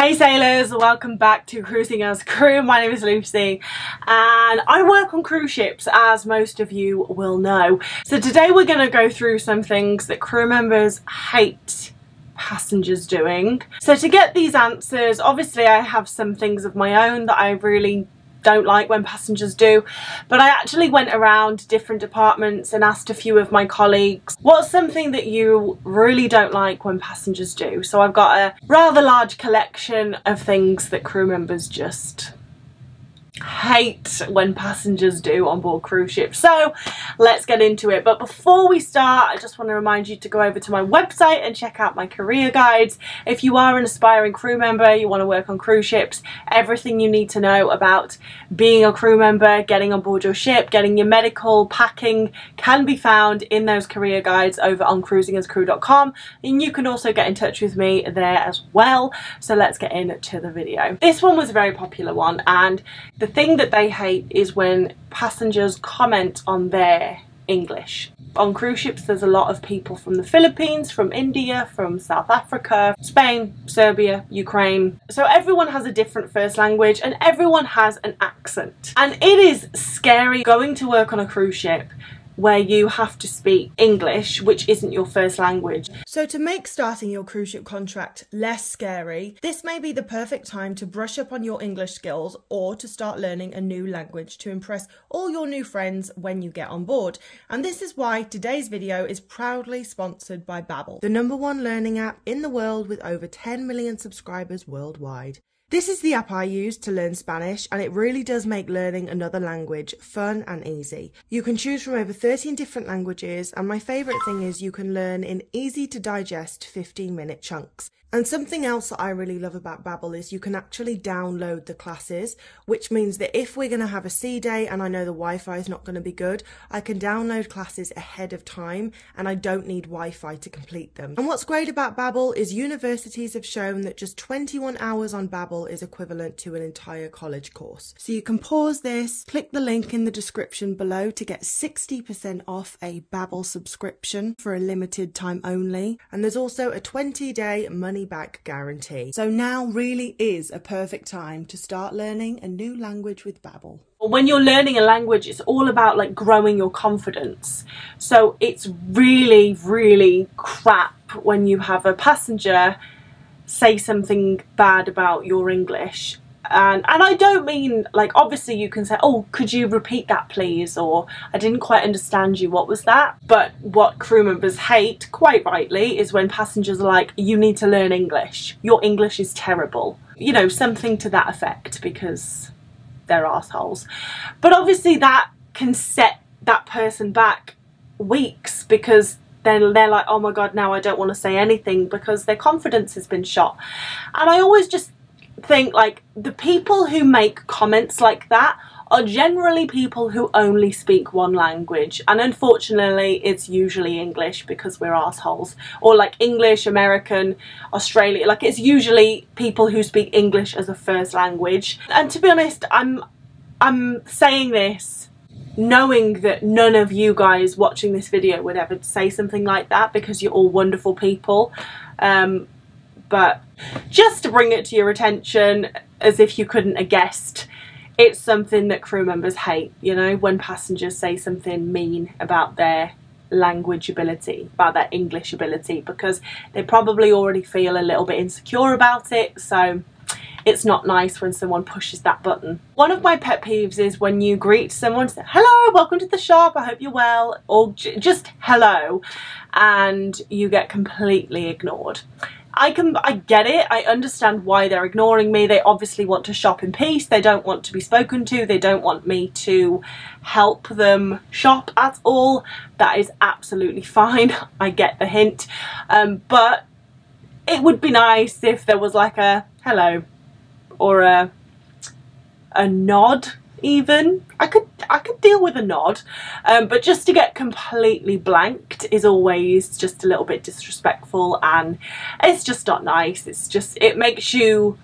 Hey sailors, welcome back to Cruising as Crew. My name is Lucy and I work on cruise ships as most of you will know. So today we're going to go through some things that crew members hate passengers doing. So to get these answers, obviously I have some things of my own that I really don't like when passengers do. But I actually went around different departments and asked a few of my colleagues what's something that you really don't like when passengers do? So I've got a rather large collection of things that crew members just hate when passengers do on board cruise ships. So let's get into it. But before we start, I just want to remind you to go over to my website and check out my career guides. If you are an aspiring crew member, you want to work on cruise ships, everything you need to know about being a crew member, getting on board your ship, getting your medical, packing can be found in those career guides over on cruisingascrew.com. And you can also get in touch with me there as well. So let's get into the video. This one was a very popular one and the thing that they hate is when passengers comment on their English. On cruise ships there's a lot of people from the Philippines, from India, from South Africa, Spain, Serbia, Ukraine. So everyone has a different first language and everyone has an accent. And it is scary going to work on a cruise ship where you have to speak English, which isn't your first language. So to make starting your cruise ship contract less scary, this may be the perfect time to brush up on your English skills or to start learning a new language to impress all your new friends when you get on board. And this is why today's video is proudly sponsored by Babbel, the number one learning app in the world with over 10 million subscribers worldwide. This is the app I use to learn Spanish and it really does make learning another language fun and easy. You can choose from over 13 different languages and my favourite thing is you can learn in easy to digest 15 minute chunks. And something else that I really love about Babbel is you can actually download the classes, which means that if we're going to have a sea day and I know the Wi-Fi is not going to be good, I can download classes ahead of time and I don't need Wi-Fi to complete them. And what's great about Babbel is universities have shown that just 21 hours on Babbel is equivalent to an entire college course. So you can pause this, click the link in the description below to get 60% off a Babbel subscription for a limited time only. And there's also a 20 day money money back guarantee. So now really is a perfect time to start learning a new language with Babbel. When you're learning a language, it's all about like growing your confidence. So it's really, really crap when you have a passenger say something bad about your English. And and I don't mean like obviously you can say oh could you repeat that please? or I didn't quite understand you. What was that? But what crew members hate quite rightly is when passengers are like you need to learn English. Your English is terrible. You know something to that effect because they're assholes but obviously that can set that person back weeks because then they're like oh my god now I don't want to say anything because their confidence has been shot. And I always just think like the people who make comments like that are generally people who only speak one language. And unfortunately it's usually English because we're assholes. Or like English, American, Australia like it's usually people who speak English as a first language. And to be honest I'm I'm saying this knowing that none of you guys watching this video would ever say something like that because you're all wonderful people. Um, but just to bring it to your attention as if you couldn't have guessed it's something that crew members hate you know when passengers say something mean about their language ability about their English ability because they probably already feel a little bit insecure about it. So it's not nice when someone pushes that button. One of my pet peeves is when you greet someone, say, hello, welcome to the shop, I hope you're well, or just hello, and you get completely ignored. I can I get it. I understand why they're ignoring me. They obviously want to shop in peace. They don't want to be spoken to. They don't want me to help them shop at all. That is absolutely fine. I get the hint. Um, but it would be nice if there was like a hello or a a nod even. I could I could deal with a nod, um, but just to get completely blanked is always just a little bit disrespectful and it's just not nice. It's just, it makes you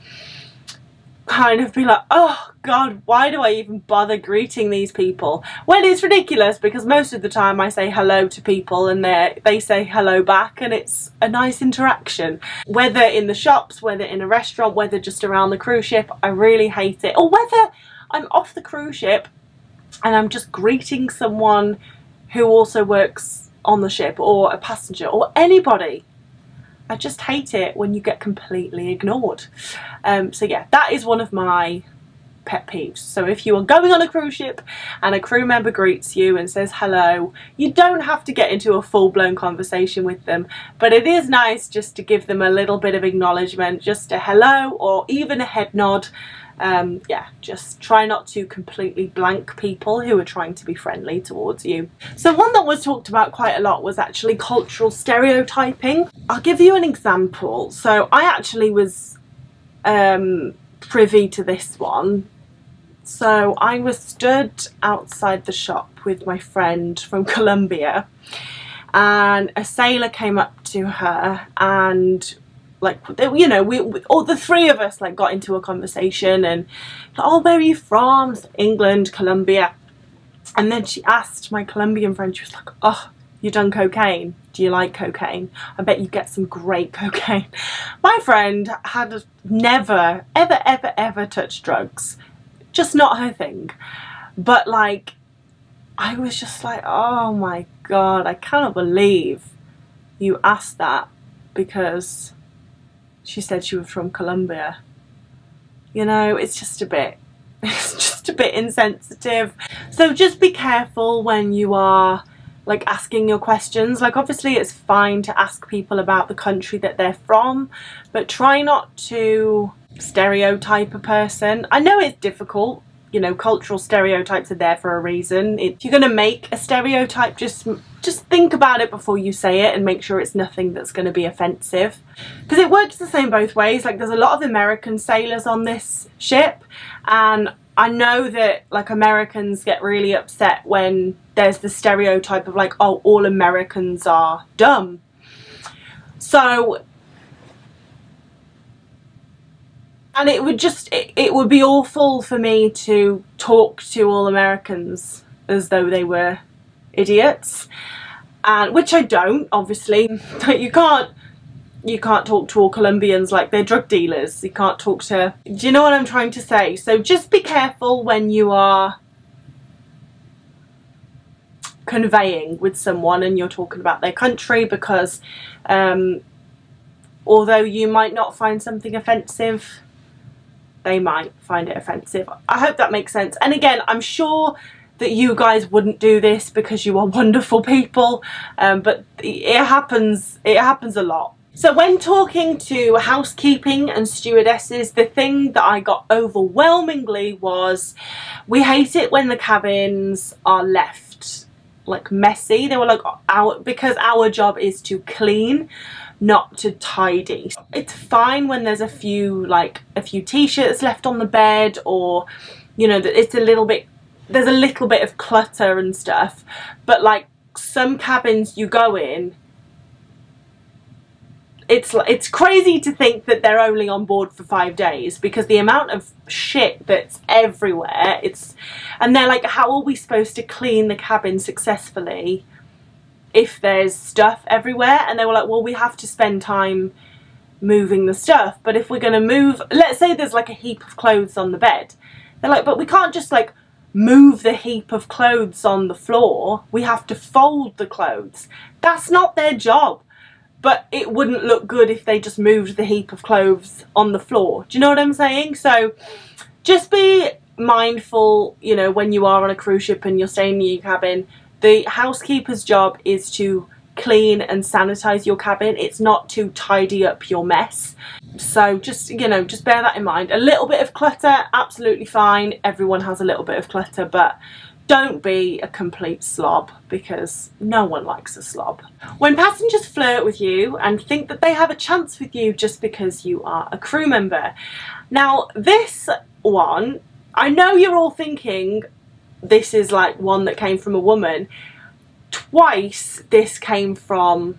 kind of be like, oh god, why do I even bother greeting these people? When it's ridiculous because most of the time I say hello to people and they they say hello back and it's a nice interaction. Whether in the shops, whether in a restaurant, whether just around the cruise ship, I really hate it. Or whether I'm off the cruise ship and I'm just greeting someone who also works on the ship or a passenger or anybody I just hate it when you get completely ignored. Um, so yeah, that is one of my pet peeves. So if you are going on a cruise ship and a crew member greets you and says hello, you don't have to get into a full-blown conversation with them, but it is nice just to give them a little bit of acknowledgement, just a hello or even a head nod um, yeah, just try not to completely blank people who are trying to be friendly towards you. So one that was talked about quite a lot was actually cultural stereotyping. I'll give you an example. So I actually was um, privy to this one. So I was stood outside the shop with my friend from Colombia and a sailor came up to her and like you know we, all the three of us like got into a conversation and oh where are you from? England Colombia. And then she asked my Colombian friend she was like oh you done cocaine? Do you like cocaine? I bet you get some great cocaine. My friend had never ever ever ever touched drugs. Just not her thing. But like I was just like oh my god I cannot believe you asked that because she said she was from Colombia. You know, it's just a bit, it's just a bit insensitive. So just be careful when you are like asking your questions. Like obviously it's fine to ask people about the country that they're from, but try not to stereotype a person. I know it's difficult you know, cultural stereotypes are there for a reason. If you're going to make a stereotype, just just think about it before you say it and make sure it's nothing that's going to be offensive. Because it works the same both ways. Like there's a lot of American sailors on this ship and I know that like Americans get really upset when there's the stereotype of like, oh, all Americans are dumb. So and it would just it, it would be awful for me to talk to all Americans as though they were idiots. And which I don't obviously. You can't you can't talk to all Colombians like they're drug dealers. You can't talk to do you know what I'm trying to say? So just be careful when you are conveying with someone and you're talking about their country because um, although you might not find something offensive they might find it offensive. I hope that makes sense. And again, I'm sure that you guys wouldn't do this because you are wonderful people, um, but it happens, it happens a lot. So when talking to housekeeping and stewardesses, the thing that I got overwhelmingly was we hate it when the cabins are left like messy. They were like our because our job is to clean not to tidy. It's fine when there's a few like a few t-shirts left on the bed or you know that it's a little bit there's a little bit of clutter and stuff but like some cabins you go in it's it's crazy to think that they're only on board for five days because the amount of shit that's everywhere it's and they're like how are we supposed to clean the cabin successfully if there's stuff everywhere? And they were like well we have to spend time moving the stuff but if we're going to move let's say there's like a heap of clothes on the bed. They're like but we can't just like move the heap of clothes on the floor. We have to fold the clothes. That's not their job but it wouldn't look good if they just moved the heap of clothes on the floor do you know what I'm saying so just be mindful you know when you are on a cruise ship and you're staying in your cabin the housekeeper's job is to clean and sanitize your cabin. It's not to tidy up your mess. So just, you know, just bear that in mind. A little bit of clutter, absolutely fine. Everyone has a little bit of clutter, but don't be a complete slob because no one likes a slob. When passengers flirt with you and think that they have a chance with you just because you are a crew member. Now this one, I know you're all thinking, this is like one that came from a woman. Twice this came from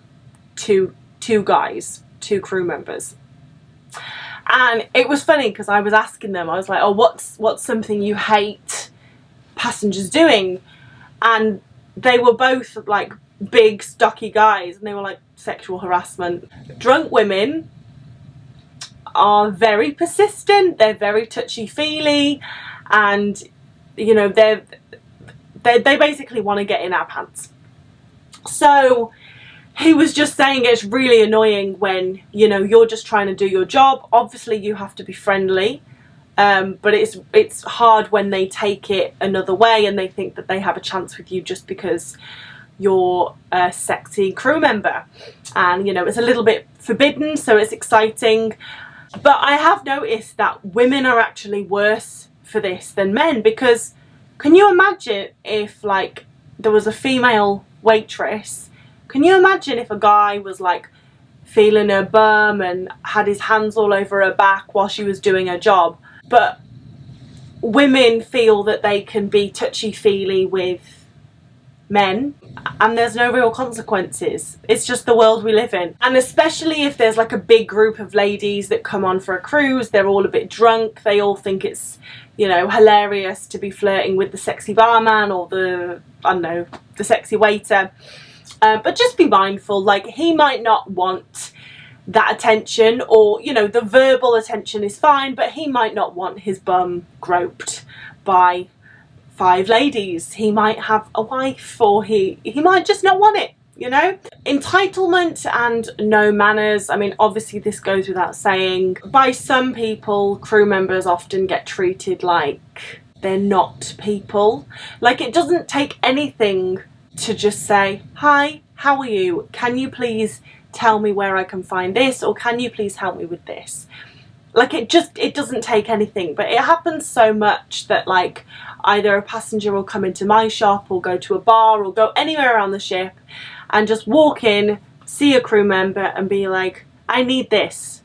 two two guys, two crew members. And it was funny because I was asking them, I was like, oh, what's, what's something you hate passengers doing? And they were both like big, stocky guys, and they were like, sexual harassment. Drunk women are very persistent, they're very touchy-feely, and, you know, they're, they they basically want to get in our pants. So he was just saying it's really annoying when, you know, you're just trying to do your job. Obviously you have to be friendly. Um, but it's it's hard when they take it another way and they think that they have a chance with you just because you're a sexy crew member. And you know it's a little bit forbidden so it's exciting. But I have noticed that women are actually worse for this than men because can you imagine if like there was a female waitress? Can you imagine if a guy was like feeling her bum and had his hands all over her back while she was doing her job but women feel that they can be touchy-feely with men and there's no real consequences. It's just the world we live in. And especially if there's like a big group of ladies that come on for a cruise, they're all a bit drunk, they all think it's, you know, hilarious to be flirting with the sexy barman or the, I don't know, the sexy waiter. Um, but just be mindful, like he might not want that attention or, you know, the verbal attention is fine, but he might not want his bum groped by five ladies. He might have a wife or he, he might just not want it, you know? Entitlement and no manners, I mean obviously this goes without saying. By some people, crew members often get treated like they're not people. Like it doesn't take anything to just say, hi, how are you? Can you please tell me where I can find this or can you please help me with this? Like it just, it doesn't take anything, but it happens so much that like either a passenger will come into my shop or go to a bar or go anywhere around the ship and just walk in, see a crew member and be like, I need this.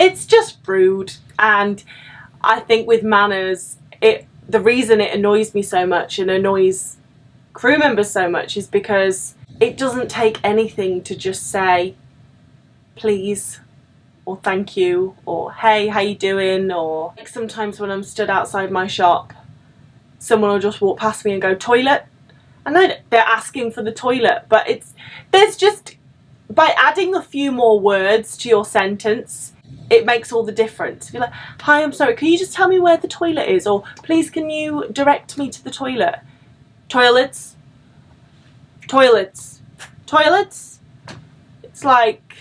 It's just rude and I think with manners, it the reason it annoys me so much and annoys crew members so much is because it doesn't take anything to just say please or thank you or hey how you doing or like sometimes when I'm stood outside my shop someone will just walk past me and go toilet and then they're asking for the toilet but it's there's just by adding a few more words to your sentence it makes all the difference. You're like, hi, I'm sorry, can you just tell me where the toilet is? Or please can you direct me to the toilet? Toilets? Toilets? Toilets? It's like,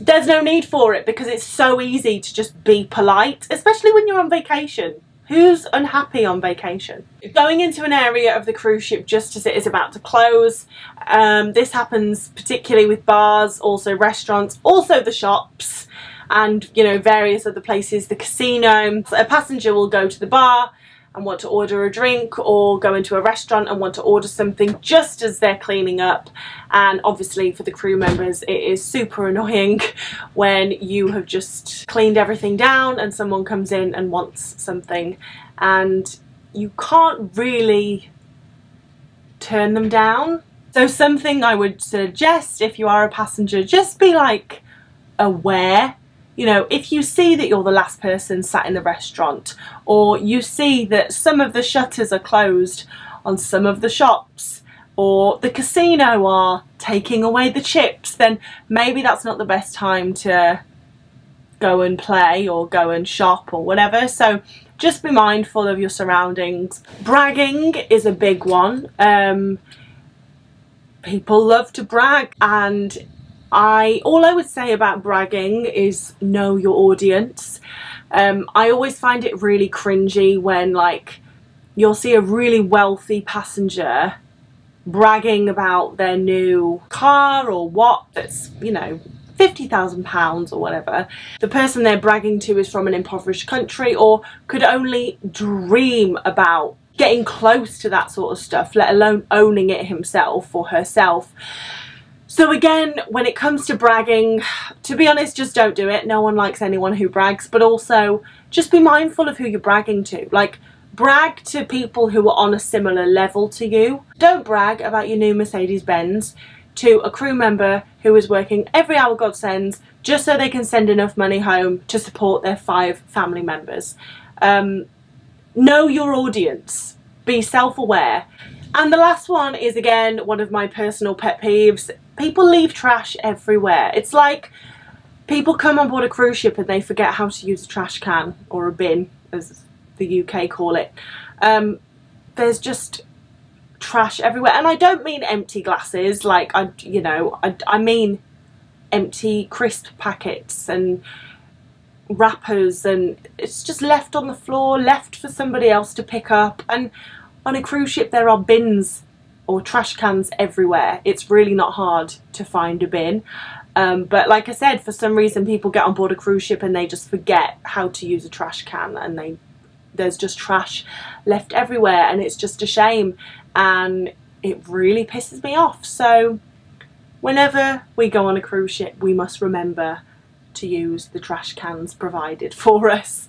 there's no need for it because it's so easy to just be polite, especially when you're on vacation. Who's unhappy on vacation? Going into an area of the cruise ship just as it is about to close. Um, this happens particularly with bars, also restaurants, also the shops and you know various other places, the casino. A passenger will go to the bar and want to order a drink or go into a restaurant and want to order something just as they're cleaning up and obviously for the crew members it is super annoying when you have just cleaned everything down and someone comes in and wants something and you can't really turn them down. So something I would suggest if you are a passenger, just be like aware you know, if you see that you're the last person sat in the restaurant, or you see that some of the shutters are closed on some of the shops, or the casino are taking away the chips, then maybe that's not the best time to go and play or go and shop or whatever. So just be mindful of your surroundings. Bragging is a big one. Um, people love to brag and I all I would say about bragging is know your audience. Um, I always find it really cringy when like you'll see a really wealthy passenger bragging about their new car or what that's you know £50,000 or whatever. The person they're bragging to is from an impoverished country or could only dream about getting close to that sort of stuff, let alone owning it himself or herself. So again, when it comes to bragging, to be honest, just don't do it. No one likes anyone who brags, but also just be mindful of who you're bragging to. Like, brag to people who are on a similar level to you. Don't brag about your new Mercedes-Benz. to a crew member who is working every hour God sends just so they can send enough money home to support their five family members. Um, know your audience, be self aware. And the last one is again one of my personal pet peeves. People leave trash everywhere. It's like people come on board a cruise ship and they forget how to use a trash can or a bin, as the UK call it. Um, there's just trash everywhere, and I don't mean empty glasses. Like I, you know, I, I mean empty crisp packets and wrappers and it's just left on the floor left for somebody else to pick up. And on a cruise ship there are bins or trash cans everywhere. It's really not hard to find a bin. Um, but like I said for some reason people get on board a cruise ship and they just forget how to use a trash can and they there's just trash left everywhere and it's just a shame. And it really pisses me off. So whenever we go on a cruise ship we must remember to use the trash cans provided for us.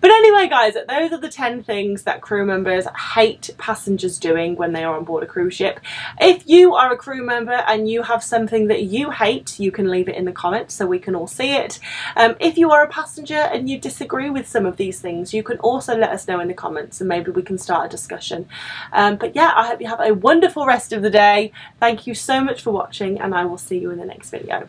But anyway guys, those are the 10 things that crew members hate passengers doing when they are on board a cruise ship. If you are a crew member and you have something that you hate, you can leave it in the comments so we can all see it. Um, if you are a passenger and you disagree with some of these things, you can also let us know in the comments and maybe we can start a discussion. Um, but yeah, I hope you have a wonderful rest of the day. Thank you so much for watching and I will see you in the next video.